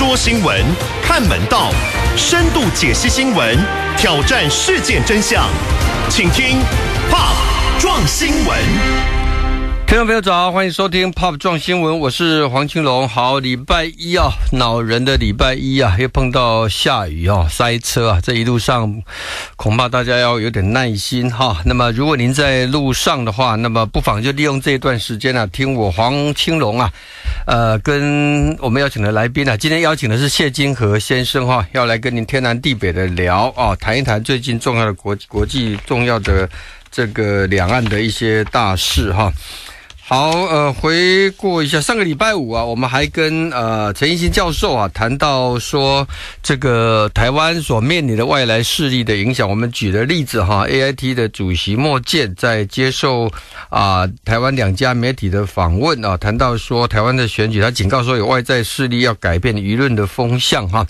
说新闻，看门道，深度解析新闻，挑战事件真相，请听 Pop 撞新闻。听众朋友早，欢迎收听 Pop 撞新闻，我是黄青龙。好，礼拜一啊，恼人的礼拜一啊，又碰到下雨啊，塞车啊，这一路上恐怕大家要有点耐心哈。那么，如果您在路上的话，那么不妨就利用这一段时间呢，听我黄青龙啊，呃，跟我们邀请的来宾啊，今天邀请的是谢金河先生哈，要来跟您天南地北的聊啊，谈一谈最近重要的国国际重要的这个两岸的一些大事哈。好，呃，回顾一下，上个礼拜五啊，我们还跟呃陈奕新教授啊谈到说，这个台湾所面临的外来势力的影响，我们举的例子哈，A I T 的主席莫健在接受啊台湾两家媒体的访问啊，谈到说台湾的选举，他警告说有外在势力要改变舆论的风向哈。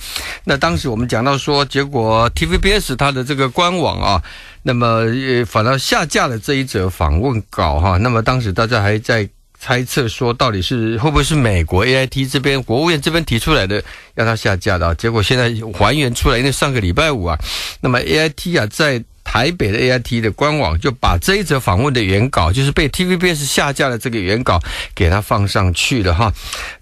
那当时我们讲到说，结果 T V B S 它的这个官网啊。那么，呃，反倒下架了这一则访问稿哈。那么当时大家还在猜测说，到底是会不会是美国 A I T 这边国务院这边提出来的，要他下架的？结果现在还原出来，因为上个礼拜五啊，那么 A I T 啊在。台北的 A I T 的官网就把这一则访问的原稿，就是被 T V B S 下架的这个原稿，给它放上去了哈。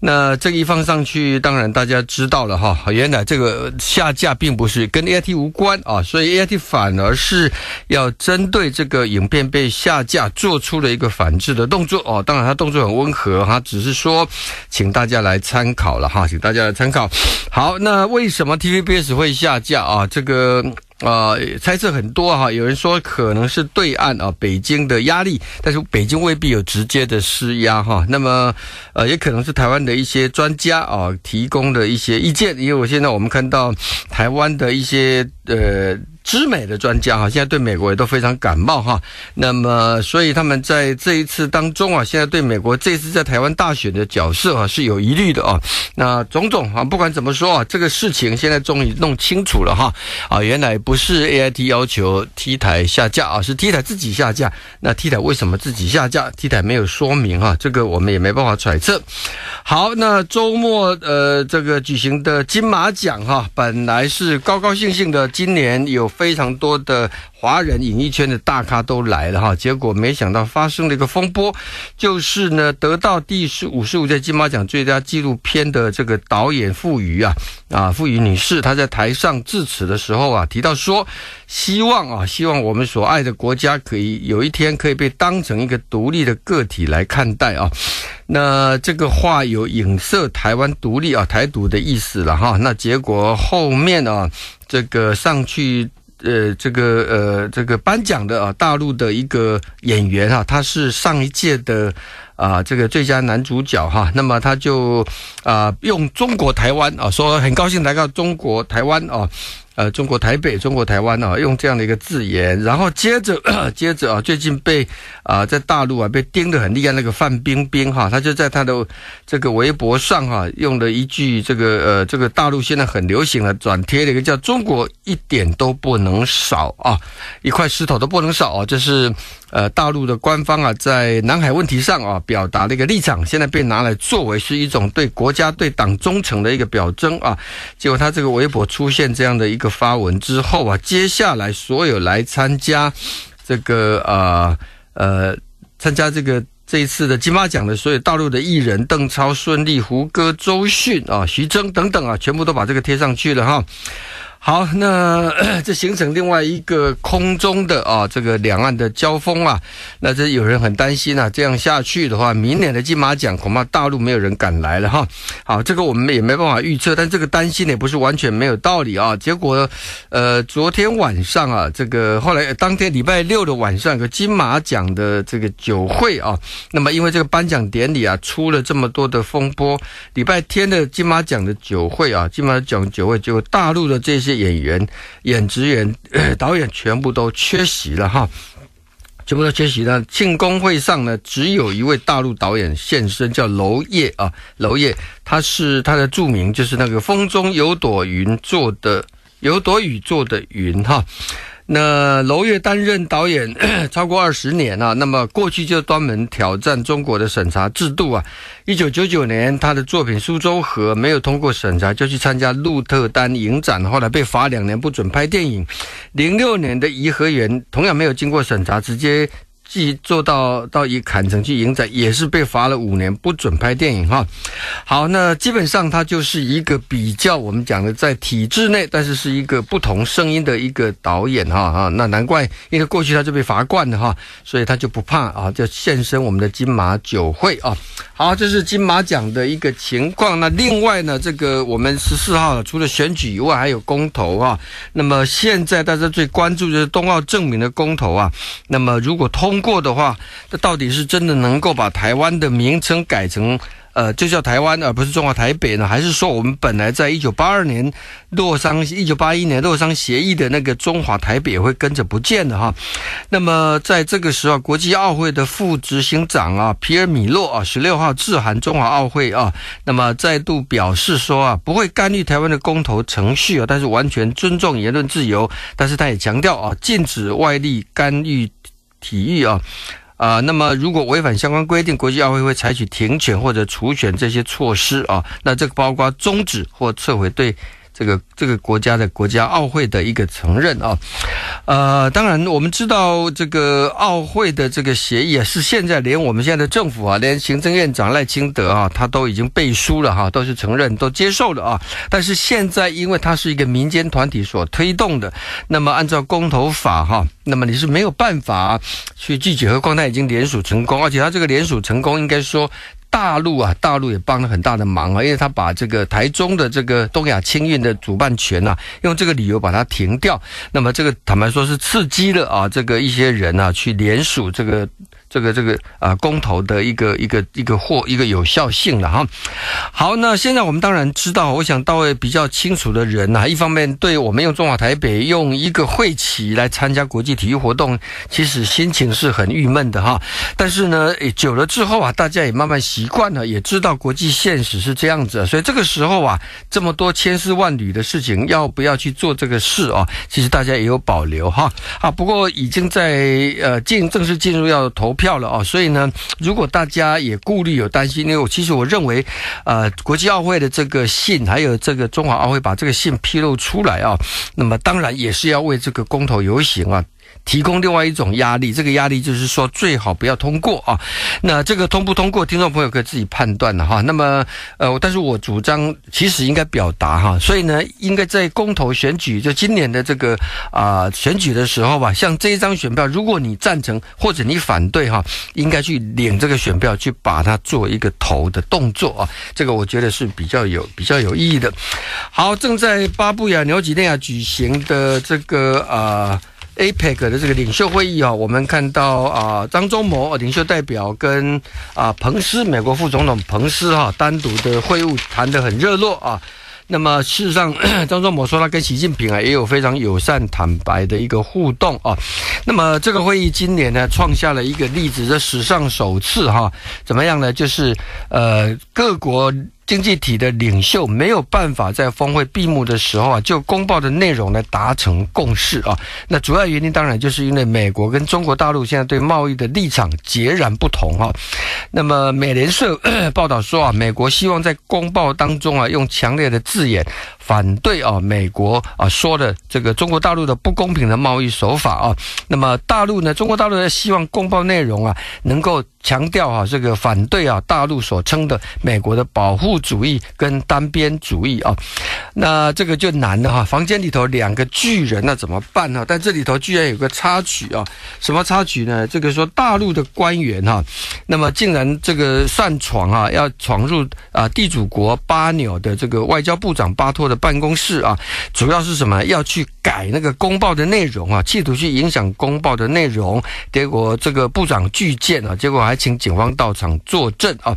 那这一放上去，当然大家知道了哈。原来这个下架并不是跟 A I T 无关啊，所以 A I T 反而是要针对这个影片被下架，做出了一个反制的动作哦。当然，他动作很温和哈，只是说请大家来参考了哈，请大家来参考。好，那为什么 T V B S 会下架啊？这个。呃，猜测很多哈，有人说可能是对岸啊，北京的压力，但是北京未必有直接的施压哈。那么，呃，也可能是台湾的一些专家啊提供的一些意见，因为我现在我们看到台湾的一些呃。知美的专家哈，现在对美国也都非常感冒哈。那么，所以他们在这一次当中啊，现在对美国这次在台湾大选的角色啊是有疑虑的啊。那种种啊，不管怎么说啊，这个事情现在终于弄清楚了哈。啊，原来不是 A I T 要求 T 台下架啊，是 T 台自己下架。那 T 台为什么自己下架？T 台没有说明哈，这个我们也没办法揣测。好，那周末呃，这个举行的金马奖哈，本来是高高兴兴的，今年有。非常多的华人演艺圈的大咖都来了哈，结果没想到发生了一个风波，就是呢，得到第十五十五届金马奖最佳纪录片的这个导演傅瑜啊啊，傅瑜女士，她在台上致辞的时候啊，提到说，希望啊，希望我们所爱的国家可以有一天可以被当成一个独立的个体来看待啊。那这个话有影射台湾独立啊、台独的意思了哈。那结果后面啊，这个上去。呃，这个呃，这个颁奖的啊，大陆的一个演员哈，他是上一届的啊，这个最佳男主角哈，那么他就啊，用中国台湾啊，说很高兴来到中国台湾啊。呃，中国台北、中国台湾啊，用这样的一个字眼，然后接着 接着啊，最近被啊在大陆啊被盯得很厉害那个范冰冰哈，她就在她的这个微博上哈，用了一句这个呃这个大陆现在很流行的转贴了一个叫“中国一点都不能少啊，一块石头都不能少啊”，这是。呃，大陆的官方啊，在南海问题上啊，表达了一个立场，现在被拿来作为是一种对国家、对党忠诚的一个表征啊。结果他这个微博出现这样的一个发文之后啊，接下来所有来参加这个呃呃参加这个这一次的金马奖的所有大陆的艺人，邓超、孙俪、胡歌、周迅啊、徐峥等等啊，全部都把这个贴上去了哈。好，那这形成另外一个空中的啊，这个两岸的交锋啊，那这有人很担心啊，这样下去的话，明年的金马奖恐怕大陆没有人敢来了哈。好，这个我们也没办法预测，但这个担心也不是完全没有道理啊。结果，呃，昨天晚上啊，这个后来当天礼拜六的晚上，有个金马奖的这个酒会啊，那么因为这个颁奖典礼啊，出了这么多的风波，礼拜天的金马奖的酒会啊，金马奖酒会，结果大陆的这些。演员、演职员、导演全部都缺席了哈，全部都缺席了。庆功会上呢，只有一位大陆导演现身，叫娄烨啊，娄烨，他是他的著名就是那个风中有朵云做的，有朵雨做的云哈。那娄烨担任导演 超过二十年了，那么过去就专门挑战中国的审查制度啊。一九九九年，他的作品《苏州河》没有通过审查，就去参加鹿特丹影展，后来被罚两年，不准拍电影。零六年的《颐和园》同样没有经过审查，直接。既做到到以坎城去影展，也是被罚了五年，不准拍电影哈。好，那基本上他就是一个比较我们讲的在体制内，但是是一个不同声音的一个导演哈啊。那难怪，因为过去他就被罚惯了哈，所以他就不怕啊，就现身我们的金马酒会啊。好，这是金马奖的一个情况。那另外呢，这个我们十四号除了选举以外，还有公投啊。那么现在大家最关注就是冬奥证明的公投啊。那么如果通过的话，那到底是真的能够把台湾的名称改成？呃，就叫台湾，而不是中华台北呢？还是说我们本来在一九八二年洛桑、一九八一年洛桑协议的那个中华台北也会跟着不见的哈？那么在这个时候，国际奥会的副执行长啊，皮尔米洛啊，十六号致函中华奥会啊，那么再度表示说啊，不会干预台湾的公投程序啊，但是完全尊重言论自由。但是他也强调啊，禁止外力干预体育啊。啊，那么如果违反相关规定，国际奥委会采取停选或者除选这些措施啊。那这个包括终止或撤回对。这个这个国家的国家奥会的一个承认啊，呃，当然我们知道这个奥会的这个协议啊，是现在连我们现在的政府啊，连行政院长赖清德啊，他都已经背书了哈，都是承认都接受了啊。但是现在因为它是一个民间团体所推动的，那么按照公投法哈，那么你是没有办法去拒绝，何况他已经联署成功，而且他这个联署成功应该说。大陆啊，大陆也帮了很大的忙啊，因为他把这个台中的这个东亚青运的主办权啊，用这个理由把它停掉。那么这个坦白说是刺激了啊，这个一些人啊去联署这个。这个这个啊，公投的一个一个一个或一个有效性了哈。好，那现在我们当然知道，我想到位比较清楚的人呐，一方面对我们用中华台北用一个会旗来参加国际体育活动，其实心情是很郁闷的哈。但是呢，久了之后啊，大家也慢慢习惯了，也知道国际现实是这样子，所以这个时候啊，这么多千丝万缕的事情，要不要去做这个事啊？其实大家也有保留哈。啊，不过已经在呃进正式进入要投。票了哦，所以呢，如果大家也顾虑有担心，因为我其实我认为，呃，国际奥会的这个信，还有这个中华奥会把这个信披露出来啊，那么当然也是要为这个公投游行啊。提供另外一种压力，这个压力就是说最好不要通过啊。那这个通不通过，听众朋友可以自己判断的哈。那么呃，但是我主张其实应该表达哈，所以呢，应该在公投选举，就今年的这个啊选举的时候吧，像这一张选票，如果你赞成或者你反对哈，应该去领这个选票，去把它做一个投的动作啊。这个我觉得是比较有比较有意义的。好，正在巴布亚纽几内亚举行的这个啊。APEC 的这个领袖会议啊，我们看到啊，张忠谋领袖代表跟啊彭斯美国副总统彭斯哈单独的会晤谈得很热络啊。那么事实上，张忠谋说他跟习近平啊也有非常友善坦白的一个互动啊。那么这个会议今年呢创下了一个例子，这史上首次哈，怎么样呢？就是呃各国。经济体的领袖没有办法在峰会闭幕的时候啊，就公报的内容来达成共识啊。那主要原因当然就是因为美国跟中国大陆现在对贸易的立场截然不同哈。那么美联社 报道说啊，美国希望在公报当中啊，用强烈的字眼反对啊美国啊说的这个中国大陆的不公平的贸易手法啊。那么大陆呢，中国大陆呢希望公报内容啊能够。强调啊，这个反对啊，大陆所称的美国的保护主义跟单边主义啊，那这个就难了哈。房间里头两个巨人，那怎么办呢？但这里头居然有个插曲啊，什么插曲呢？这个说大陆的官员哈，那么竟然这个擅闯啊，要闯入啊地主国巴纽的这个外交部长巴托的办公室啊，主要是什么？要去改那个公报的内容啊，企图去影响公报的内容。结果这个部长拒见啊，结果。还请警方到场作证啊。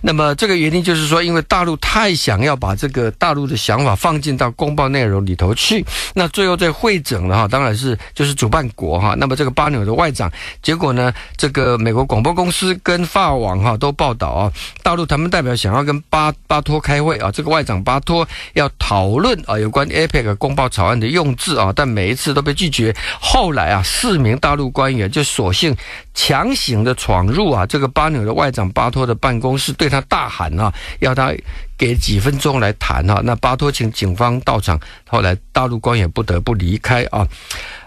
那么这个原因就是说，因为大陆太想要把这个大陆的想法放进到公报内容里头去，那最后在会诊了哈，当然是就是主办国哈。那么这个巴纽的外长，结果呢，这个美国广播公司跟法网哈都报道啊，大陆他们代表想要跟巴巴托开会啊，这个外长巴托要讨讨论啊有关 APEC 公报草案的用字啊，但每一次都被拒绝。后来啊，四名大陆官员就索性强行的闯入啊这个巴纽的外长巴托的办公室，对他大喊啊，要他给几分钟来谈哈。那巴托请警方到场，后来大陆官员不得不离开啊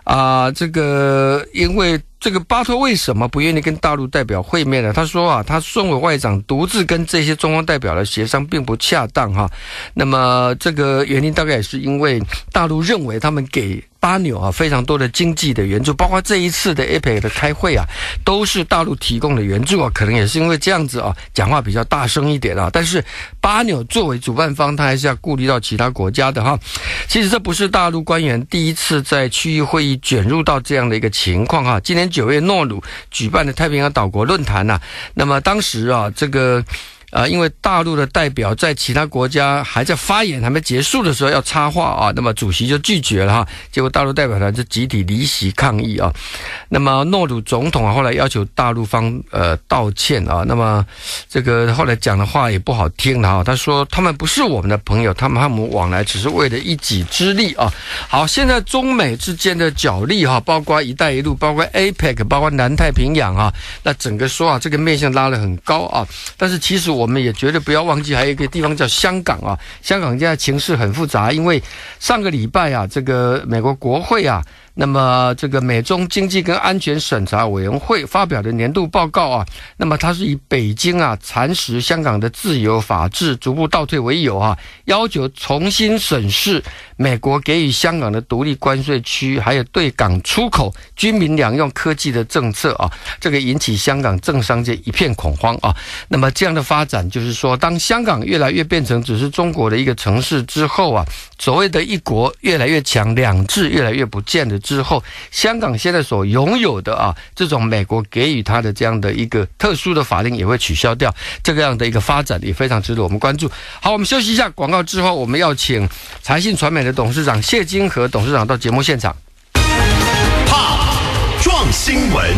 啊，这个因为。这个巴托为什么不愿意跟大陆代表会面呢？他说啊，他孙委外长独自跟这些中方代表的协商并不恰当哈。那么这个原因大概也是因为大陆认为他们给。巴纽啊，非常多的经济的援助，包括这一次的 APEC 的开会啊，都是大陆提供的援助啊。可能也是因为这样子啊，讲话比较大声一点啊。但是巴纽作为主办方，他还是要顾虑到其他国家的哈。其实这不是大陆官员第一次在区域会议卷入到这样的一个情况哈。今年九月诺鲁举办的太平洋岛国论坛呐，那么当时啊，这个。啊，因为大陆的代表在其他国家还在发言还没结束的时候要插话啊，那么主席就拒绝了哈，结果大陆代表团就集体离席抗议啊。那么诺鲁总统啊后来要求大陆方呃道歉啊，那么这个后来讲的话也不好听了啊，他说他们不是我们的朋友，他们和我们往来只是为了一己之力啊。好，现在中美之间的角力哈，包括一带一路，包括 APEC，包括南太平洋啊，那整个说啊这个面向拉得很高啊，但是其实。我们也绝对不要忘记，还有一个地方叫香港啊。香港现在情势很复杂，因为上个礼拜啊，这个美国国会啊。那么，这个美中经济跟安全审查委员会发表的年度报告啊，那么它是以北京啊蚕食香港的自由、法治逐步倒退为由啊，要求重新审视美国给予香港的独立关税区，还有对港出口军民两用科技的政策啊，这个引起香港政商界一片恐慌啊。那么这样的发展，就是说，当香港越来越变成只是中国的一个城市之后啊，所谓的一国越来越强，两制越来越不见的。之后，香港现在所拥有的啊，这种美国给予他的这样的一个特殊的法令也会取消掉，这个样的一个发展也非常值得我们关注。好，我们休息一下广告之后，我们要请财信传媒的董事长谢金和董事长到节目现场。怕撞新闻，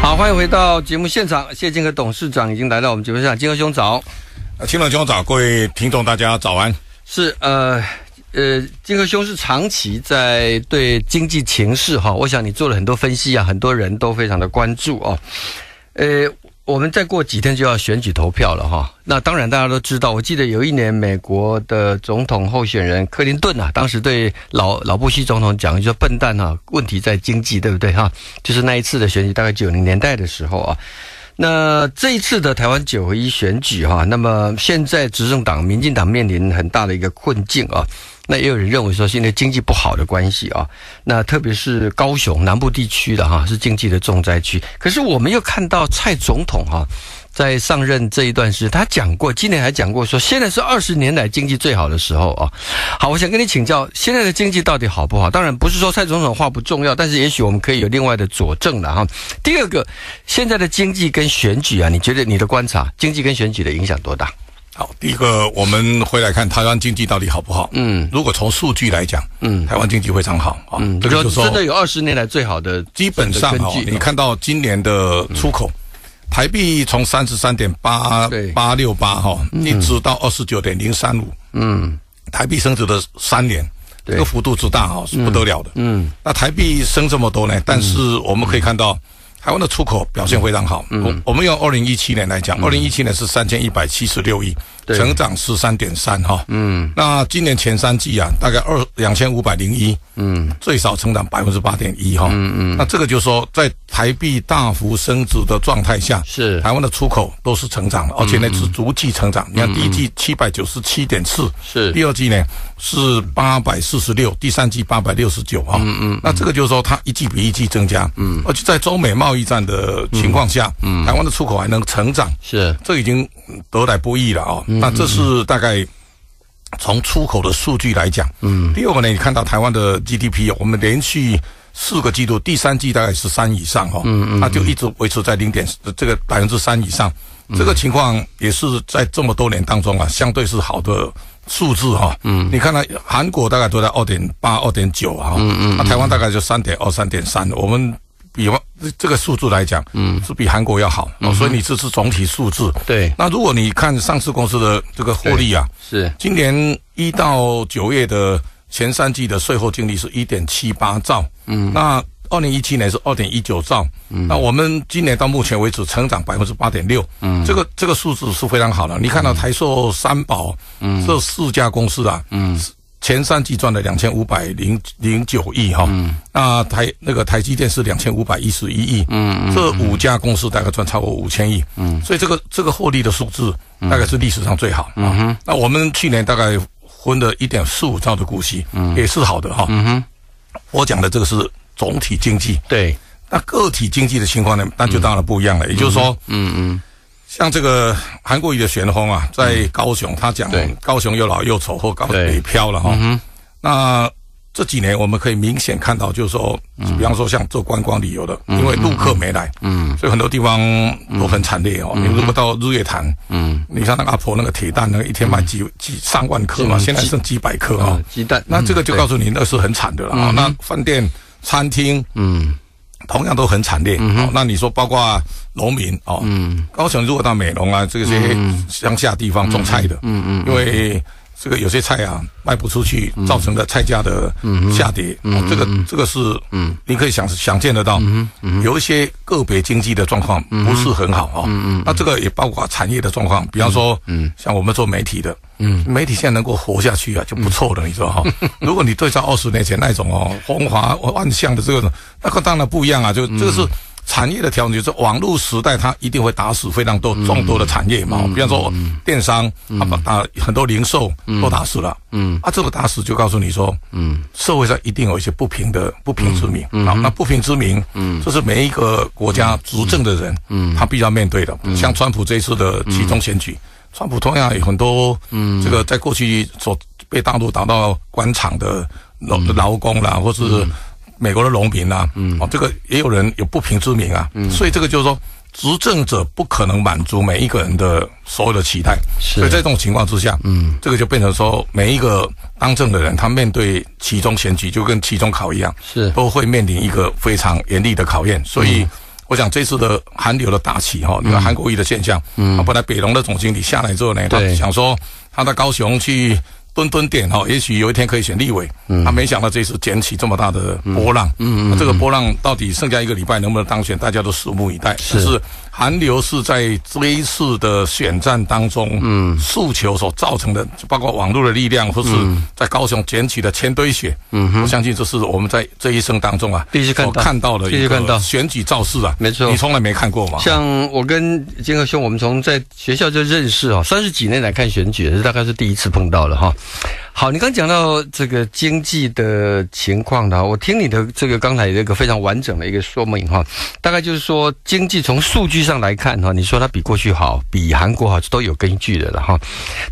好，欢迎回到节目现场，谢金和董事长已经来到我们节目现场，金河兄早，金河兄早，各位听众大家早安，是呃。呃，金河兄是长期在对经济情势哈，我想你做了很多分析啊，很多人都非常的关注哦。呃，我们再过几天就要选举投票了哈，那当然大家都知道，我记得有一年美国的总统候选人克林顿啊，当时对老老布希总统讲就说笨蛋啊，问题在经济，对不对哈？就是那一次的选举，大概九零年代的时候啊。那这一次的台湾九合一选举哈，那么现在执政党民进党面临很大的一个困境啊。那也有人认为说，现在经济不好的关系啊，那特别是高雄南部地区的哈，是经济的重灾区。可是我们又看到蔡总统哈，在上任这一段时，他讲过，今年还讲过说，现在是二十年来经济最好的时候啊。好，我想跟你请教，现在的经济到底好不好？当然不是说蔡总统话不重要，但是也许我们可以有另外的佐证了哈。第二个，现在的经济跟选举啊，你觉得你的观察，经济跟选举的影响多大？好，第一个我们回来看台湾经济到底好不好？嗯，如果从数据来讲，嗯，台湾经济非常好啊。嗯，这个就说真的有二十年来最好的，基本上哈，你看到今年的出口，台币从三十三点八八六八哈，一直到二十九点零三五，嗯，台币升值的三年，这个幅度之大哈，是不得了的。嗯，那台币升这么多呢？但是我们可以看到。台湾的出口表现非常好。我我们用二零一七年来讲，二零一七年是三千一百七十六亿，成长十三点三哈。嗯，那今年前三季啊，大概二两千五百零一，嗯，最少成长百分之八点一哈。嗯嗯，那这个就说在台币大幅升值的状态下，是台湾的出口都是成长的，而且呢是逐季成长。你看第一季七百九十七点四，是第二季呢是八百四十六，第三季八百六十九哈。嗯嗯，那这个就是说它一季比一季增加。嗯，而且在中美贸易战的情况下，嗯，台湾的出口还能成长，是这已经得来不易了啊。那这是大概从出口的数据来讲。嗯，第二个呢，你看到台湾的 GDP，我们连续四个季度，第三季大概是三以上哈，嗯嗯，那就一直维持在零点这个百分之三以上。这个情况也是在这么多年当中啊，相对是好的数字哈。嗯，你看到韩国大概都在二点八、二点九啊，嗯嗯，那台湾大概就三点二、三点三。我们比方这个数字来讲，嗯，是比韩国要好。所以你这是总体数字。对。那如果你看上市公司的这个获利啊，是今年一到九月的前三季的税后净利是一点七八兆。嗯，那。二零一七年是二点一九兆，嗯那我们今年到目前为止成长百分之八点六，嗯，这个这个数字是非常好的。你看到台塑、三宝，嗯，这四家公司啊，嗯，前三季赚了两千五百零零九亿哈，嗯，那台那个台积电是两千五百一十一亿，嗯这五家公司大概赚超过五千亿，嗯，所以这个这个获利的数字大概是历史上最好，嗯。哼，那我们去年大概分了一点四五兆的股息，嗯，也是好的哈，嗯哼，我讲的这个是。总体经济。对，那个体经济的情况呢？那就当然不一样了。也就是说，嗯嗯，像这个韩国瑜的旋风啊，在高雄，他讲高雄又老又丑，或高北漂了哈。那这几年我们可以明显看到，就是说，比方说像做观光旅游的，因为陆客没来，嗯，所以很多地方都很惨烈哦。你如果到日月潭，嗯，你像那个阿婆那个铁蛋，那个一天卖几几上万颗嘛，现在剩几百颗啊，鸡蛋。那这个就告诉你，那是很惨的了啊。那饭店。餐厅，嗯，同样都很惨烈。哦，那你说包括农民哦，嗯，高雄如果到美容啊这些乡下地方种菜的，嗯嗯，因为。这个有些菜啊卖不出去，造成的菜价的下跌，哦这个这个是，嗯。你可以想想见得到，有一些个别经济的状况不是很好啊。那这个也包括产业的状况，比方说，嗯像我们做媒体的，媒体现在能够活下去啊就不错了，你知道哈。如果你对照二十年前那种哦风华万象的这个，那个当然不一样啊，就这个是。产业的调整就是网络时代，它一定会打死非常多众多的产业嘛。比方说电商，啊把打很多零售都打死了。嗯，啊这个打死就告诉你说，嗯，社会上一定有一些不平的不平之民。嗯，那不平之民，嗯，这是每一个国家执政的人，嗯，他必须要面对的。像川普这一次的其中选举，川普同样有很多，嗯，这个在过去所被大陆打到官场的劳劳工啦，或是。美国的农民啦，嗯，哦，这个也有人有不平之名啊，嗯，所以这个就是说，执政者不可能满足每一个人的所有的期待，是，所以在这种情况之下，嗯，这个就变成说，每一个当政的人，他面对其中选举就跟期中考一样，是，都会面临一个非常严厉的考验。所以，我想这次的韩流的大起哈，那个韩国瑜的现象，嗯，本来北龙的总经理下来之后呢，他想说他到高雄去。蹲蹲点哈，也许有一天可以选立委，嗯他没想到这次捡起这么大的波浪，嗯这个波浪到底剩下一个礼拜能不能当选，大家都拭目以待。是。韩流是在这一次的选战当中，嗯，诉求所造成的，包括网络的力量，或是在高雄捡起的千堆雪，嗯，我相信这是我们在这一生当中啊，必须看到。看到的一个选举造势啊，没错，你从来没看过吗？像我跟金和兄，我们从在学校就认识啊，三十几年来看选举，这大概是第一次碰到了哈。好，你刚讲到这个经济的情况的，我听你的这个刚才这个非常完整的一个说明哈，大概就是说经济从数据上来看哈，你说它比过去好，比韩国好，都有根据的了哈。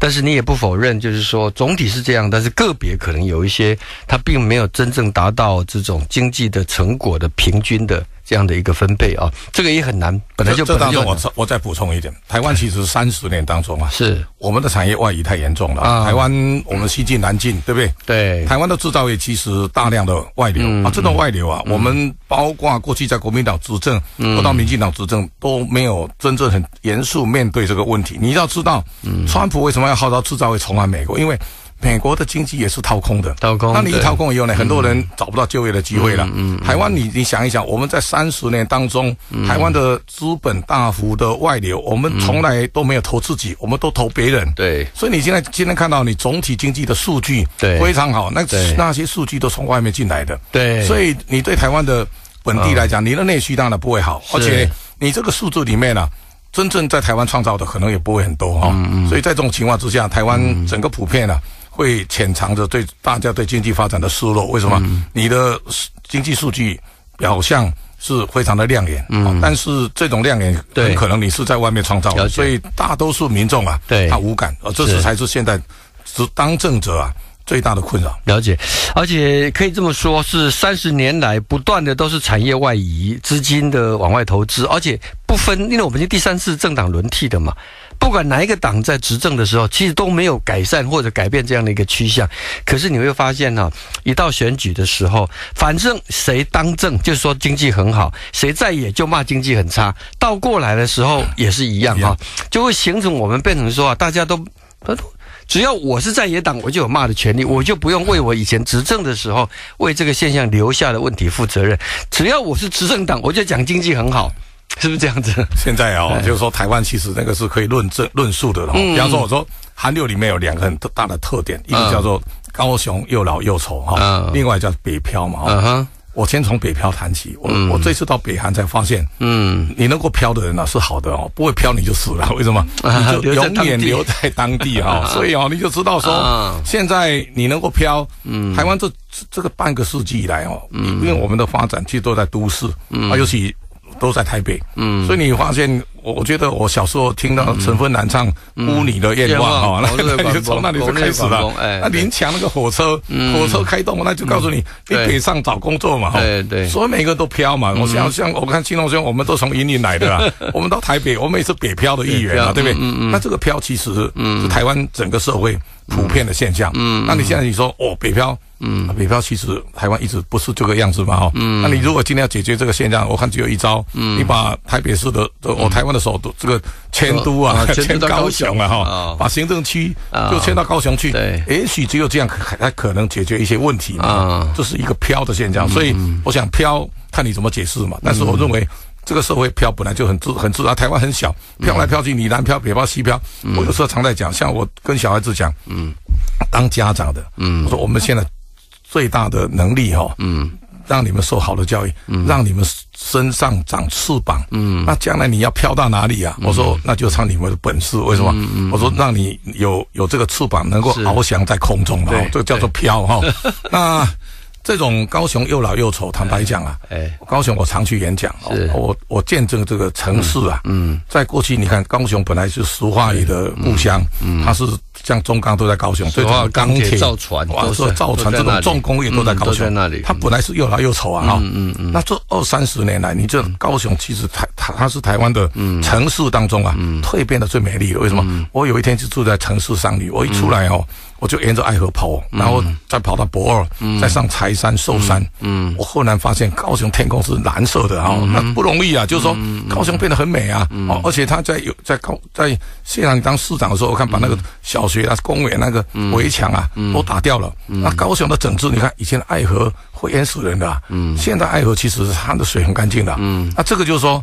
但是你也不否认，就是说总体是这样，但是个别可能有一些，它并没有真正达到这种经济的成果的平均的。这样的一个分配啊，这个也很难。本来就这当中，我我再补充一点，台湾其实三十年当中啊，是我们的产业外移太严重了。台湾我们西进南进，对不对？对。台湾的制造业其实大量的外流啊，这种外流啊，我们包括过去在国民党执政，或到民进党执政，都没有真正很严肃面对这个问题。你要知道，川普为什么要号召制造业重返美国？因为美国的经济也是掏空的，掏空。那你一掏空以后呢，很多人找不到就业的机会了。嗯，台湾，你你想一想，我们在三十年当中，台湾的资本大幅的外流，我们从来都没有投自己，我们都投别人。对。所以你现在今天看到你总体经济的数据非常好，那那些数据都从外面进来的。对。所以你对台湾的本地来讲，你的内需当然不会好，而且你这个数字里面呢，真正在台湾创造的可能也不会很多哈。嗯嗯。所以在这种情况之下，台湾整个普遍呢。会潜藏着对大家对经济发展的失落。为什么？你的经济数据表象是非常的亮眼，嗯，但是这种亮眼很可能你是在外面创造的，所以大多数民众啊，对，他无感，而这是才是现在是当政者啊。最大的困扰。了解，而且可以这么说，是三十年来不断的都是产业外移，资金的往外投资，而且不分，因为我们是第三次政党轮替的嘛。不管哪一个党在执政的时候，其实都没有改善或者改变这样的一个趋向。可是你会发现呢，一到选举的时候，反正谁当政就说经济很好，谁在野就骂经济很差。倒过来的时候也是一样哈，就会形成我们变成说啊，大家都，只要我是在野党，我就有骂的权利，我就不用为我以前执政的时候为这个现象留下的问题负责任。只要我是执政党，我就讲经济很好。是不是这样子？现在哦，就是说台湾其实那个是可以论证论述的哦。比方说，我说韩流里面有两个很大的特点，一个叫做高雄又老又丑哈，另外叫北漂嘛哈。我先从北漂谈起。我我这次到北韩才发现，嗯，你能够漂的人呢是好的哦，不会漂你就死了。为什么？你就永远留在当地哈。所以哦，你就知道说，现在你能够漂，嗯，台湾这这个半个世纪以来哦，因为我们的发展其实都在都市，啊，尤其。都在台北，嗯，所以你发现，我我觉得我小时候听到陈芬兰唱《屋里的愿望》哈，那就从那里就开始了。那林强那个火车，火车开动，那就告诉你，你北上找工作嘛，哈，对对，所以每个都飘嘛。我想像我看青龙兄，我们都从云林来的，我们到台北，我们也是北漂的一员嘛，对不对？那这个漂其实是台湾整个社会。普遍的现象，嗯，那你现在你说哦，北漂，嗯，北漂其实台湾一直不是这个样子嘛，哈，嗯，那你如果今天要解决这个现象，我看只有一招，嗯，你把台北市的，我台湾的首都这个迁都啊，迁到高雄。啊，哈，把行政区就迁到高雄去，对，也许只有这样才可能解决一些问题嘛，这是一个飘的现象，所以我想飘看你怎么解释嘛，但是我认为。这个社会漂本来就很自很自然，台湾很小，飘来飘去，你南漂北漂西漂。我有时候常在讲，像我跟小孩子讲，嗯，当家长的，嗯，我说我们现在最大的能力哈，嗯，让你们受好的教育，嗯，让你们身上长翅膀，嗯，那将来你要飘到哪里啊？我说那就看你们的本事，为什么？我说让你有有这个翅膀，能够翱翔在空中嘛，这个叫做飘哈。那。这种高雄又老又丑，坦白讲啊，哎，高雄我常去演讲，我我见证这个城市啊，嗯，在过去你看高雄本来是石化里的故乡，嗯，它是像中钢都在高雄，石化钢铁造船，哇，说造船这种重工业都在高雄，那里，它本来是又老又丑啊，哈，嗯嗯，那这二三十年来，你这高雄其实台它它是台湾的城市当中啊，蜕变的最美丽的，为什么？我有一天就住在城市上里，我一出来哦。我就沿着爱河跑，然后再跑到博尔，再上柴山、寿山。嗯，我忽然发现高雄天空是蓝色的啊，那不容易啊。就是说，高雄变得很美啊。哦，而且他在有在高在现场当市长的时候，我看把那个小学啊、公园那个围墙啊都打掉了。那高雄的整治，你看以前的爱河会淹死人的，嗯，现在爱河其实它的水很干净的。嗯，那这个就是说。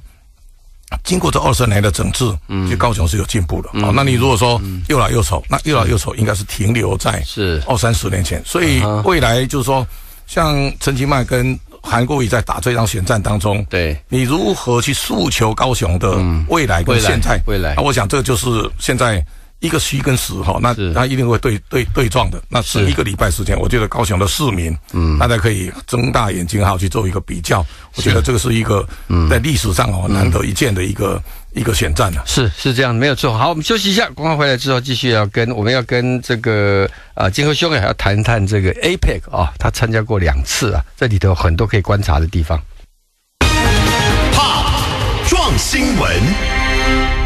经过这二十年的整治，嗯，就高雄是有进步的。哦，那你如果说又老又丑，那又老又丑应该是停留在是二三十年前。所以未来就是说，像陈其迈跟韩国瑜在打这场选战当中，对你如何去诉求高雄的未来跟现在？未来，我想这就是现在。一个虚跟实哈，那那一定会对对对撞的。那是一个礼拜时间，我觉得高雄的市民，嗯，大家可以睁大眼睛哈去做一个比较。我觉得这个是一个在历史上哦难得一见的一个一个选战呢。是是这样，没有错。好，我们休息一下，广告回来之后继续要跟我们要跟这个啊金河兄也还要谈谈这个 APEC 啊，他参加过两次啊，这里头很多可以观察的地方。怕撞新闻。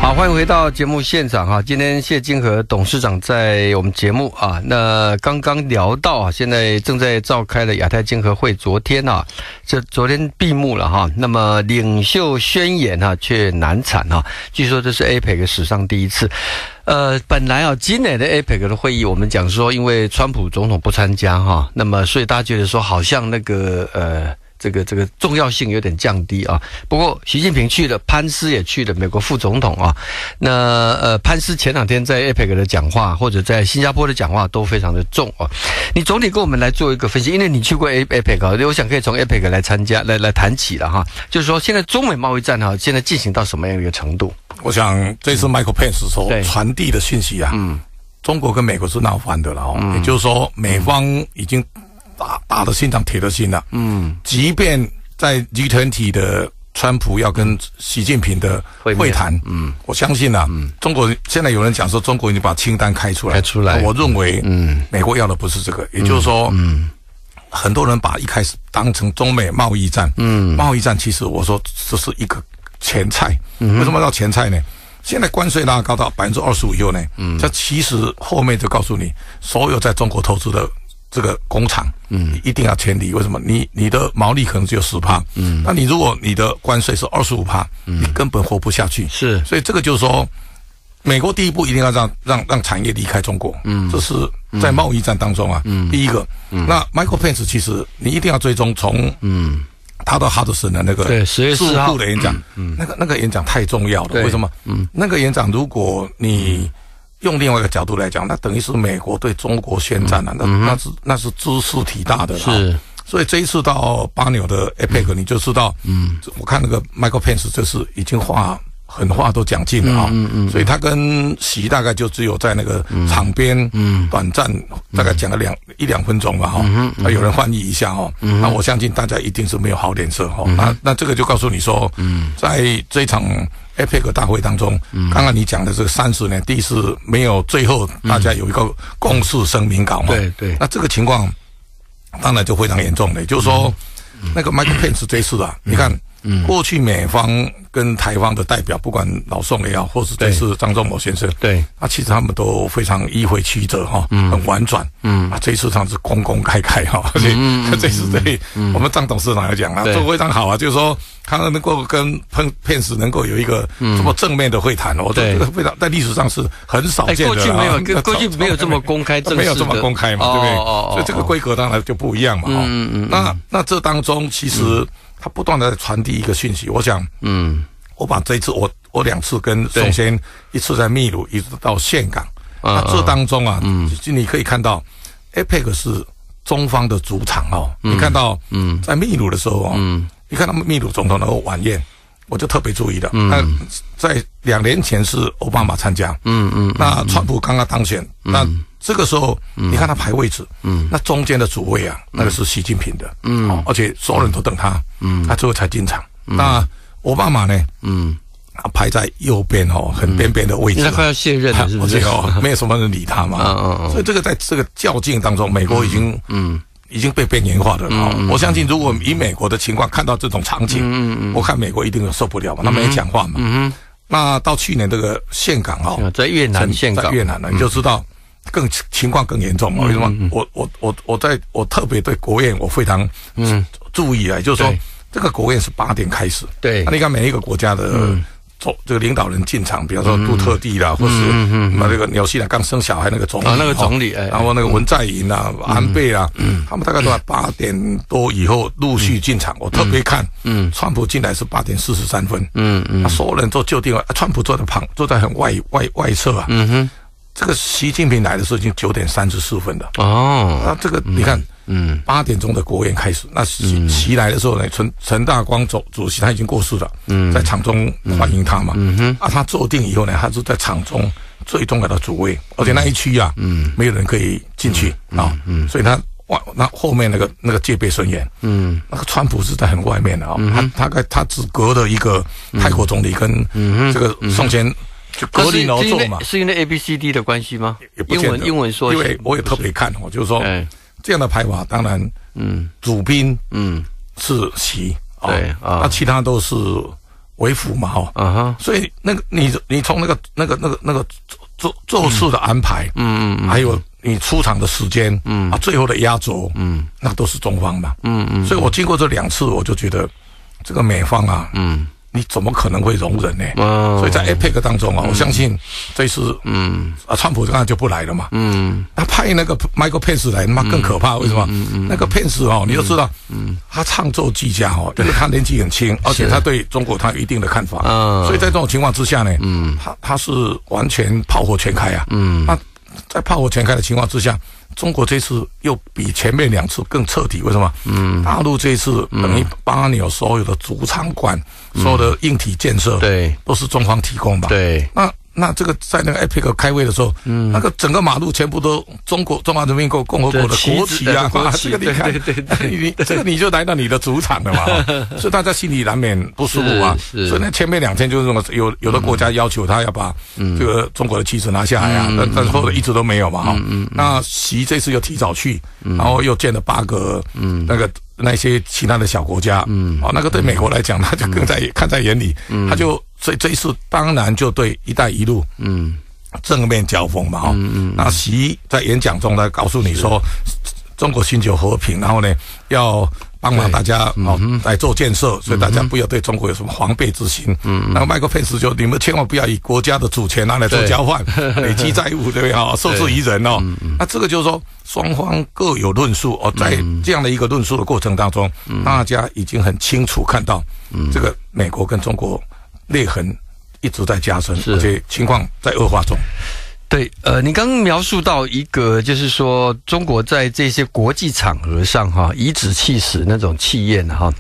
好，欢迎回到节目现场哈。今天谢金河董事长在我们节目啊。那刚刚聊到啊，现在正在召开的亚太经合会，昨天啊，这昨天闭幕了哈。那么领袖宣言啊，却难产哈。据说这是 APEC 史上第一次。呃，本来啊，今年的 APEC 的会议，我们讲说，因为川普总统不参加哈，那么所以大家觉得说，好像那个呃。这个这个重要性有点降低啊。不过习近平去了，潘斯也去了，美国副总统啊。那呃，潘斯前两天在 APEC 的讲话，或者在新加坡的讲话都非常的重啊。你总体跟我们来做一个分析，因为你去过 APEC，啊我想可以从 APEC 来参加来来谈起了哈。就是说，现在中美贸易战哈，现在进行到什么样一个程度？我想这次 Michael Pence 所传递的信息啊，嗯，中国跟美国是闹翻的了哦。也就是说，美方已经。打打的心肠，铁的心了。嗯，即便在集团体的川普要跟习近平的会谈，嗯，我相信啊，嗯，中国现在有人讲说中国已经把清单开出来，开出来，我认为，嗯，美国要的不是这个，也就是说，嗯，很多人把一开始当成中美贸易战，嗯，贸易战其实我说这是一个前菜，为什么叫前菜呢？现在关税拉高到百分之二十五以后呢，嗯，这其实后面就告诉你，所有在中国投资的。这个工厂，嗯，一定要迁离。为什么？你你的毛利可能只有十帕，嗯，那你如果你的关税是二十五帕，嗯，你根本活不下去。是，所以这个就是说，美国第一步一定要让让让产业离开中国，嗯，这是在贸易战当中啊，嗯，第一个，嗯，那 Michael Pence 其实你一定要追踪从，嗯，他到哈德森的那个对十月四号。的演讲，嗯，那个那个演讲太重要了。为什么？嗯，那个演讲如果你用另外一个角度来讲，那等于是美国对中国宣战了，那那是那是知识体大的是，所以这一次到巴纽的 APEC，你就知道，嗯，我看那个 Michael Pence 这是已经话狠话都讲尽了啊，嗯嗯，所以他跟习大概就只有在那个场边，嗯，短暂大概讲了两一两分钟吧，哈，啊，有人翻译一下哈，那我相信大家一定是没有好脸色哈，那那这个就告诉你说，嗯，在这一场。APEC 大会当中，刚刚你讲的这个三十年，第一次没有最后大家有一个共识声明稿嘛？对对。那这个情况当然就非常严重的，就是说，那个 Michael Pence 这次啊，你看，过去美方。跟台方的代表，不管老宋也好，或是这次张忠谋先生，对，啊，其实他们都非常迂回曲折哈，很婉转，嗯，啊，这次上是公公开开哈，而且这次对我们张董事长来讲啊，做非常好啊，就是说他能够跟喷骗子能够有一个这么正面的会谈，我觉得非常在历史上是很少见的。过去没有，过去没有这么公开，没有这么公开嘛，对不对？所以这个规格当然就不一样嘛，嗯嗯，那那这当中其实。他不断的在传递一个讯息，我想，嗯，我把这一次我我两次跟宋先一次在秘鲁，一直到岘港，那这当中啊，嗯，你可以看到，APEC 是中方的主场哦，你看到，嗯，在秘鲁的时候哦，嗯，你看他们秘鲁总统那个晚宴，我就特别注意的，那在两年前是奥巴马参加，嗯嗯，那川普刚刚当选，那。这个时候，你看他排位置，嗯，那中间的主位啊，那个是习近平的，嗯，而且所有人都等他，嗯，他最后才进场。那奥巴马呢，嗯，排在右边哦，很边边的位置，那快要卸任了，是不是？没有什么人理他嘛，嗯嗯嗯。所以这个在这个较劲当中，美国已经，嗯，已经被边缘化的了。我相信，如果以美国的情况看到这种场景，我看美国一定受不了嘛，他没讲话嘛。嗯那到去年这个岘港哦，在越南岘港，越南呢，你就知道。更情况更严重，为什么？我我我我在我特别对国宴我非常嗯注意啊，就是说这个国宴是八点开始，对，那你看每一个国家的总这个领导人进场，比方说杜特地啦，或是那那个纽西兰刚生小孩那个总啊那个总理，然后那个文在寅啊、安倍啊，他们大概都在八点多以后陆续进场。我特别看，嗯，川普进来是八点四十三分，嗯嗯，所有人都就定了，川普坐在旁，坐在很外外外侧啊，嗯哼。这个习近平来的时候已经九点三十四分了。哦，那这个你看，嗯，八点钟的国宴开始，那习习来的时候呢，陈陈大光总主席他已经过世了，嗯，在场中欢迎他嘛，嗯。哼，啊，他坐定以后呢，他是在场中最重要的主位，而且那一区啊，嗯，没有人可以进去啊，嗯，所以他外那后面那个那个戒备森严，嗯，那个川普是在很外面的啊，他大概他只隔了一个泰国总理跟这个宋先。就隔离劳作嘛，是因为 A B C D 的关系吗？英文英文说，因为我也特别看哦，就是说这样的排法，当然，嗯，主宾嗯。是习，对啊，那其他都是为辅嘛，哈，啊哈，所以那个你你从那个那个那个那个做做事的安排，嗯嗯，还有你出场的时间，嗯。啊，最后的压轴，嗯，那都是中方嘛，嗯嗯，所以我经过这两次，我就觉得这个美方啊，嗯。你怎么可能会容忍呢？所以在 APEC 当中啊，我相信这次，嗯，啊，川普当然就不来了嘛。嗯，他派那个 Michael Pence 来，那更可怕。为什么？那个 Pence 哦，你要知道，嗯，他唱奏俱佳哦，因为他年纪很轻，而且他对中国他有一定的看法。嗯，所以在这种情况之下呢，嗯，他他是完全炮火全开啊。嗯，那在炮火全开的情况之下。中国这次又比前面两次更彻底，为什么？嗯，大陆这一次等于巴纽所有的主场馆、所有的硬体建设，对，都是中方提供吧？对。那那这个在那个 APEC 开会的时候，嗯，那个整个马路全部都中国中华人民共共和国的国旗啊，这个你看，你这个你就来到你的主场了嘛，所以大家心里难免不舒服啊。所以那前面两天就是么有有的国家要求他要把这个中国的旗帜拿下来啊，但但是后来一直都没有嘛哈。那习这次又提早去，然后又见了八个嗯。那个那些其他的小国家，嗯，哦，那个对美国来讲，他就更在看在眼里，嗯。他就。所以这一次当然就对“一带一路”嗯。正面交锋嘛哦，嗯嗯，那习在演讲中呢告诉你说，中国寻求和平，然后呢要帮忙大家哦来做建设，所以大家不要对中国有什么防备之心。嗯那麦克佩斯就你们千万不要以国家的主权拿来做交换，累积债务对不对啊？受制于人哦。那这个就是说双方各有论述哦，在这样的一个论述的过程当中，大家已经很清楚看到，这个美国跟中国。裂痕一直在加深，而且情况在恶化中。对，呃，你刚刚描述到一个，就是说中国在这些国际场合上，哈，颐指气使那种气焰，哈，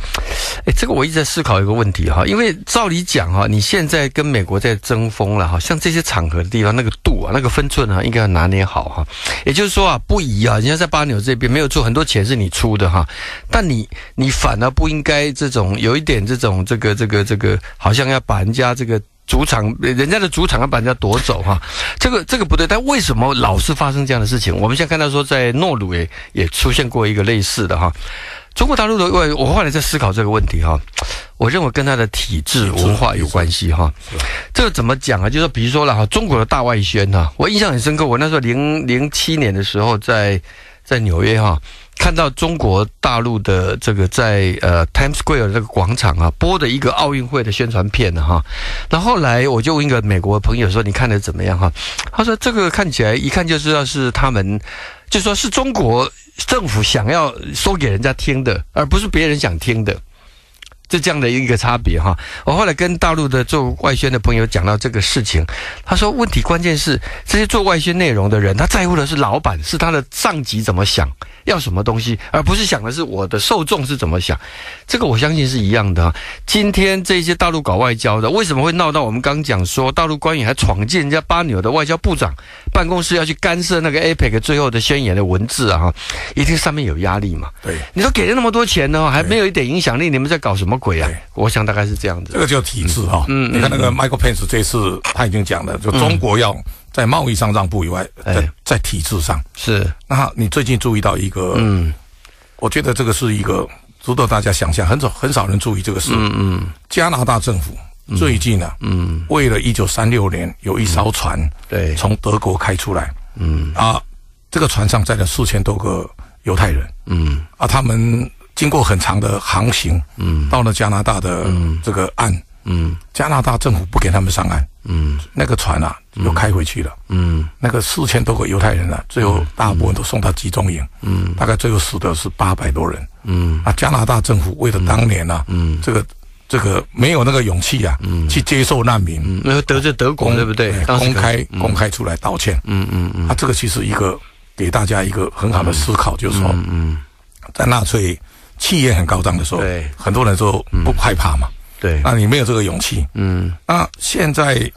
哎，这个我一直在思考一个问题，哈，因为照理讲，哈，你现在跟美国在争锋了，哈，像这些场合的地方，那个度啊，那个分寸啊，应该要拿捏好，哈。也就是说啊，不宜啊，人家在巴纽这边没有做很多钱是你出的，哈，但你你反而不应该这种有一点这种这个这个这个，好像要把人家这个。主场，人家的主场要把人家夺走哈，这个这个不对。但为什么老是发生这样的事情？我们现在看到说，在诺鲁也也出现过一个类似的哈。中国大陆的，我我后来在思考这个问题哈。我认为跟他的体制文化有关系哈。这个怎么讲啊？就是说，比如说了哈，中国的大外宣哈，我印象很深刻。我那时候零零七年的时候，在在纽约哈。看到中国大陆的这个在呃 Times Square 这个广场啊播的一个奥运会的宣传片呢哈，那后来我就问一个美国朋友说你看的怎么样哈？他说这个看起来一看就知道是他们，就说是中国政府想要说给人家听的，而不是别人想听的。是这样的一个差别哈。我后来跟大陆的做外宣的朋友讲到这个事情，他说问题关键是这些做外宣内容的人，他在乎的是老板是他的上级怎么想，要什么东西，而不是想的是我的受众是怎么想。这个我相信是一样的。今天这些大陆搞外交的，为什么会闹到我们刚讲说大陆官员还闯进人家巴纽的外交部长办公室要去干涉那个 APEC 最后的宣言的文字啊？哈，一定上面有压力嘛？对，你说给了那么多钱呢，还没有一点影响力，你们在搞什么？鬼啊！我想大概是这样子。这个叫体制哈。嗯，你看那个 Michael Pence 这次他已经讲了，就中国要在贸易上让步以外，在在体制上是。那你最近注意到一个？嗯，我觉得这个是一个值得大家想象，很少很少人注意这个事。嗯嗯。加拿大政府最近呢，嗯，为了一九三六年有一艘船对从德国开出来，嗯啊，这个船上载了四千多个犹太人，嗯啊，他们。经过很长的航行，嗯，到了加拿大的这个岸，嗯，加拿大政府不给他们上岸，嗯，那个船啊又开回去了，嗯，那个四千多个犹太人啊，最后大部分都送到集中营，嗯，大概最后死的是八百多人，嗯，啊，加拿大政府为了当年呢，嗯，这个这个没有那个勇气啊，嗯，去接受难民，没有得罪德国，对不对？公开公开出来道歉，嗯嗯嗯，啊，这个其实一个给大家一个很好的思考，就是说，嗯，在纳粹。气焰很高涨的时候，对。很多人都不害怕嘛。对，那你没有这个勇气。嗯，那现在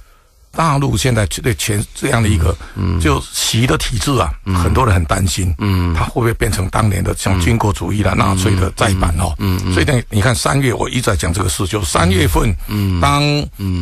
大陆现在对全这样的一个，嗯，就习的体制啊，很多人很担心。嗯，他会不会变成当年的像军国主义的纳粹的再版哦？嗯。嗯。所以呢，你看三月我一直在讲这个事，就三月份，嗯，当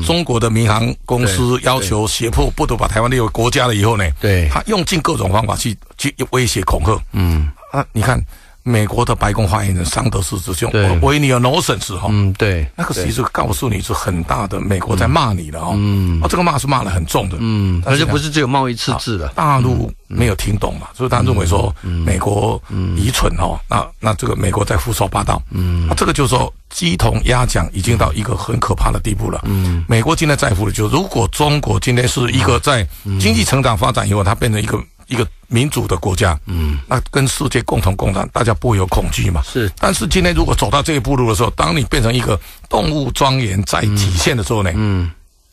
中国的民航公司要求胁迫不得把台湾列为国家了以后呢，对，他用尽各种方法去去威胁恐吓。嗯，啊，你看。美国的白宫发言人桑德斯之兄，维尼尔诺森时候，嗯，对，那个其实告诉你是很大的美国在骂你的哦，嗯，啊，这个骂是骂的很重的，嗯，而且不是只有贸易赤字的，大陆没有听懂嘛，所以他认为说美国愚蠢哦，那那这个美国在胡说八道，嗯，那这个就是说鸡同鸭讲已经到一个很可怕的地步了，嗯，美国今天在乎的就是如果中国今天是一个在经济成长发展以后，它变成一个。一个民主的国家，嗯，那跟世界共同共产，大家不会有恐惧嘛？是。但是今天如果走到这一步路的时候，当你变成一个动物庄园在体现的时候呢？嗯，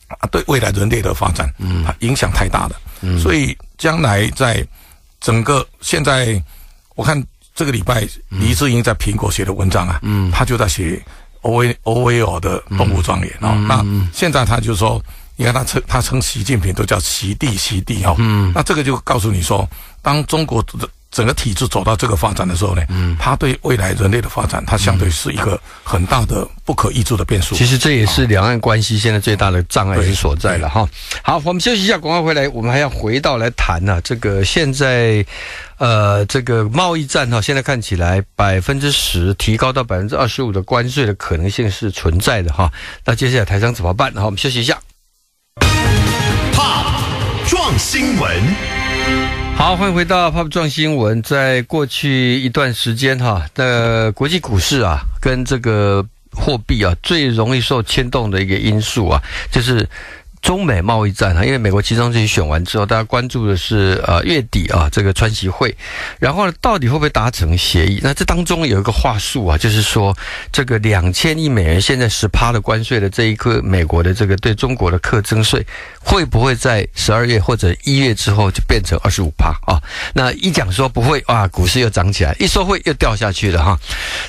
啊，对未来人类的发展，嗯，它影响太大了。嗯，所以将来在整个现在，我看这个礼拜黎智英在苹果写的文章啊，嗯，他就在写欧维欧威尔的动物庄园啊。那现在他就说。你看他称他称习近平都叫习弟习弟哈，嗯，那这个就告诉你说，当中国的。整个体制走到这个发展的时候呢，嗯，它对未来人类的发展，它相对是一个很大的不可抑制的变数。其实这也是两岸关系现在最大的障碍之所在了哈。好，我们休息一下，广告回来，我们还要回到来谈呢。这个现在，呃，这个贸易战哈，现在看起来百分之十提高到百分之二十五的关税的可能性是存在的哈。那接下来台商怎么办？好，我们休息一下。撞新闻。好，欢迎回到 Pop 撞新闻。在过去一段时间，哈的国际股市啊，跟这个货币啊，最容易受牵动的一个因素啊，就是。中美贸易战啊，因为美国其中这些选完之后，大家关注的是呃月底啊这个川崎会，然后呢到底会不会达成协议？那这当中有一个话术啊，就是说这个两千亿美元现在十趴的关税的这一颗美国的这个对中国的课征税，会不会在十二月或者一月之后就变成二十五趴啊？那一讲说不会啊，股市又涨起来；一说会又掉下去了哈。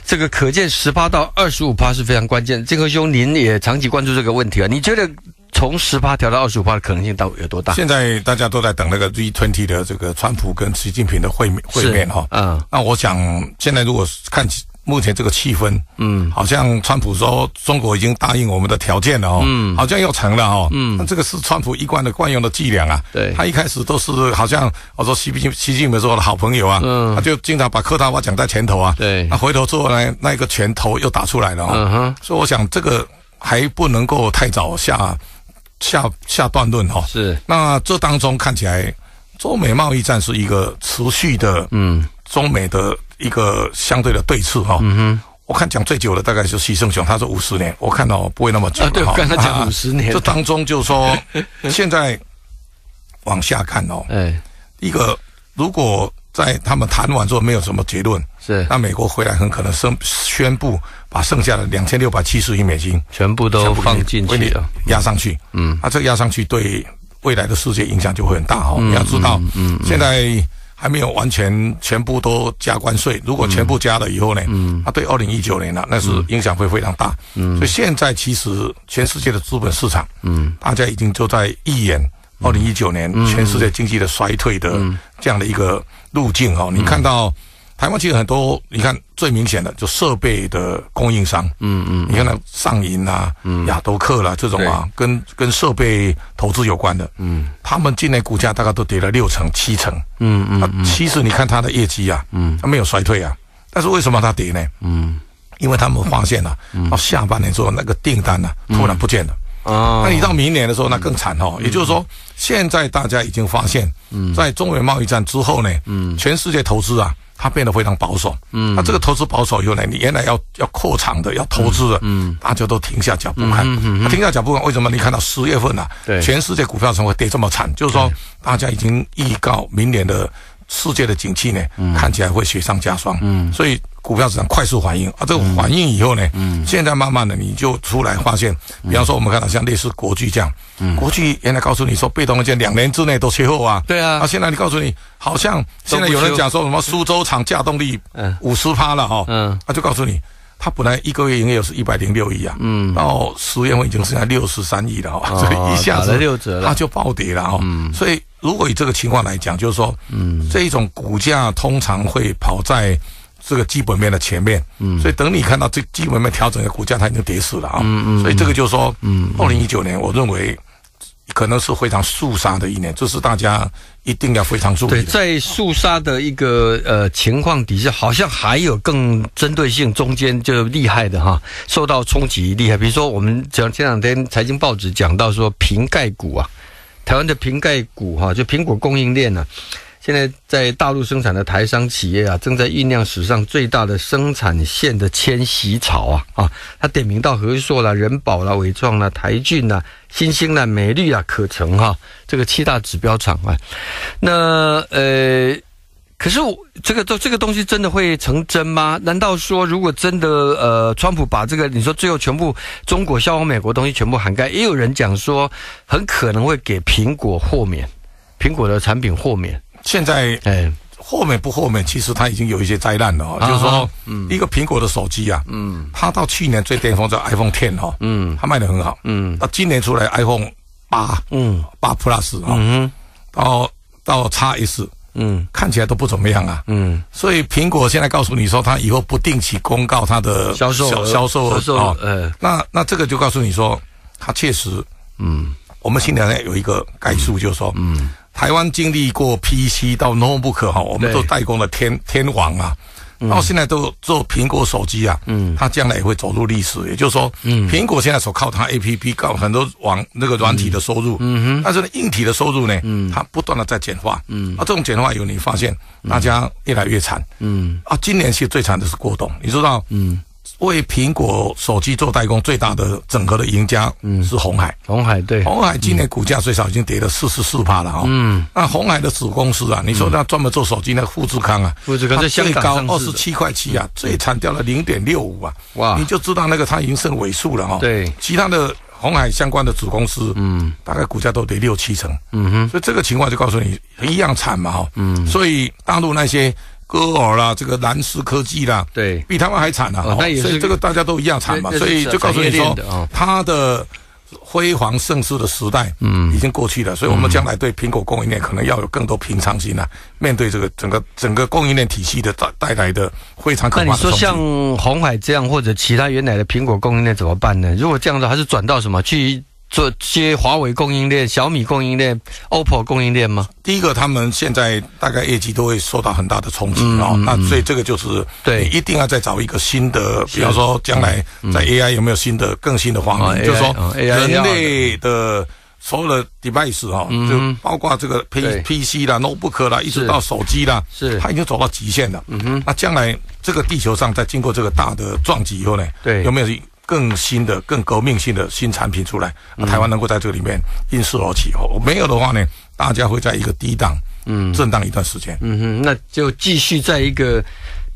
这个可见十趴到二十五趴是非常关键。金科兄，您也长期关注这个问题啊？你觉得？从十八调到二十五趴的可能性到有多大？现在大家都在等那个 G20 的这个川普跟习近平的会面会面哈。嗯，那我想现在如果看目前这个气氛，嗯，好像川普说中国已经答应我们的条件了哦，嗯，好像又成了哦，嗯，那这个是川普一贯的惯用的伎俩啊。对，他一开始都是好像我说习近习近平是我的好朋友啊，嗯，他就经常把客套话讲在前头啊。对，那回头之后呢，那个拳头又打出来了。嗯哼，所以我想这个还不能够太早下。下下断论哈，是那这当中看起来，中美贸易战是一个持续的，嗯，中美的一个相对的对峙哈。嗯哼，我看讲最久的大概是西胜雄，他说五十年，我看到不会那么久。啊，对，刚才讲五十年。这当中就是说，现在往下看哦，哎，一个如果在他们谈完之后没有什么结论，是那美国回来很可能宣宣布。把剩下的两千六百七十亿美金全部都放进去了，压上去。嗯，啊，这个压上去对未来的世界影响就会很大哈。你要知道，嗯，现在还没有完全全部都加关税。如果全部加了以后呢，嗯，啊，对二零一九年呢，那是影响会非常大。嗯，所以现在其实全世界的资本市场，嗯，大家已经都在预演二零一九年全世界经济的衰退的这样的一个路径哈。你看到。台湾其实很多，你看最明显的就设备的供应商，嗯嗯，你看那上银啊、亚都克啦这种啊，跟跟设备投资有关的，嗯，他们今年股价大概都跌了六成、七成，嗯嗯，其实你看它的业绩啊，嗯，它没有衰退啊，但是为什么它跌呢？嗯，因为他们发现了，到下半年之后那个订单呢突然不见了，啊，那你到明年的时候那更惨哦，也就是说，现在大家已经发现，嗯，在中美贸易战之后呢，嗯，全世界投资啊。它变得非常保守，嗯，那这个投资保守以后呢，你原来要要扩厂的、要投资的，嗯，大家都停下脚步看，他停下脚步看，为什么？你看到十月份啊，对，全世界股票怎么会跌这么惨？就是说，大家已经预告明年的世界的景气呢，看起来会雪上加霜，嗯，所以。股票市场快速反应啊，这个反应以后呢，嗯，现在慢慢的你就出来发现，比方说我们看到像类似国巨这样，嗯，国巨原来告诉你说被动元件两年之内都缺货啊，对啊，啊，现在你告诉你，好像现在有人讲说什么苏州厂架动力五十趴了哈，嗯，他就告诉你，他本来一个月营业额是一百零六亿啊，嗯，到十月份已经剩下六十三亿了哈，所以一下子六折了，它就暴跌了哈，嗯，所以如果以这个情况来讲，就是说，嗯，这一种股价通常会跑在。这个基本面的前面，嗯，所以等你看到这基本面调整的股价，它已经跌死了啊，嗯嗯，所以这个就是说，嗯，二零一九年，我认为可能是非常肃杀的一年，这是大家一定要非常注意。对，在肃杀的一个呃情况底下，好像还有更针对性，中间就厉害的哈，受到冲击厉害。比如说，我们讲前两天财经报纸讲到说，瓶盖股啊，台湾的瓶盖股哈，就苹果供应链呢。现在在大陆生产的台商企业啊，正在酝酿史上最大的生产线的迁徙潮啊啊！他点名到和硕啦、人保啦、伟创啦、台骏啦、新兴啦、美绿啊、可成哈，这个七大指标厂啊。那呃，可是我这个这这个东西真的会成真吗？难道说如果真的呃，川普把这个你说最后全部中国销往美国东西全部涵盖，也有人讲说很可能会给苹果豁免，苹果的产品豁免。现在，哎，后面不后面，其实它已经有一些灾难了哦。就是说，嗯，一个苹果的手机啊，嗯，它到去年最巅峰叫 iPhone Ten 哈，嗯，它卖的很好，嗯，到今年出来 iPhone 八，嗯，八 Plus 啊，嗯，到到 x S，嗯，看起来都不怎么样啊，嗯，所以苹果现在告诉你说，它以后不定期公告它的销售销售啊，呃，那那这个就告诉你说，它确实，嗯，我们新年有一个概述，就是说，嗯，台湾经历过 PC 到 Notebook 哈，我们都代工的天天王啊。到现在都做苹果手机啊，嗯，它将来也会走入历史。也就是说，嗯，苹果现在所靠它 A P P 搞很多网那个软体的收入，嗯哼，但是呢，硬体的收入呢，嗯，它不断的在简化，嗯，啊，这种简化有你发现，大家越来越惨，嗯，啊，今年其实最惨的是郭董，你知道，嗯。为苹果手机做代工最大的整合的赢家，嗯，是红海。红海对，红海今年股价最少已经跌了四十四趴了哈。嗯，那红海的子公司啊，你说那专门做手机那个富士康啊，富士康最高二十七块七啊，最惨掉了零点六五啊。哇，你就知道那个它已经剩尾数了哈。对，其他的红海相关的子公司，嗯，大概股价都得六七成。嗯哼，所以这个情况就告诉你一样惨嘛哈。嗯，所以大陆那些。歌尔啦，这个蓝思科技啦，对，比他们还惨啊！所以这个大家都一样惨嘛，所以就告诉你说，它的辉煌盛世的时代，嗯，已经过去了。所以我们将来对苹果供应链可能要有更多平常心啊，面对这个整个整个供应链体系的带带来的非常可怕的那你说像红海这样或者其他原来的苹果供应链怎么办呢？如果这样子，还是转到什么去？做接华为供应链、小米供应链、OPPO 供应链吗？第一个，他们现在大概业绩都会受到很大的冲击啊。那所以这个就是对，一定要再找一个新的，比方说将来在 AI 有没有新的、更新的方面？就是说，人类的所有的 device 哈，就包括这个 P PC 啦、notebook 啦，一直到手机啦，是它已经走到极限了。嗯哼，那将来这个地球上在经过这个大的撞击以后呢？对，有没有？更新的、更革命性的新产品出来，台湾能够在这里面因势而起。哦，没有的话呢，大家会在一个低档、嗯，震荡一段时间。嗯哼，那就继续在一个。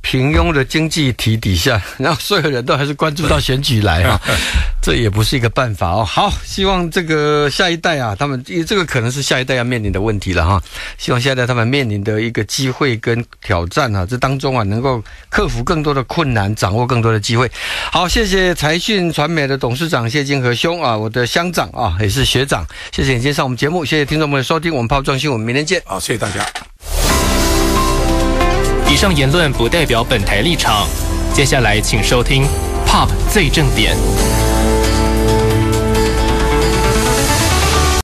平庸的经济体底下，然后所有人都还是关注到选举来啊，这也不是一个办法哦。好，希望这个下一代啊，他们因为这个可能是下一代要面临的问题了哈。希望下一代他们面临的一个机会跟挑战啊，这当中啊能够克服更多的困难，掌握更多的机会。好，谢谢财讯传媒的董事长谢金和兄啊，我的乡长啊，也是学长，谢谢你今天上我们节目，谢谢听众们的收听我们泡装新闻，明天见。好，谢谢大家。以上言论不代表本台立场。接下来，请收听 Pop 最正点。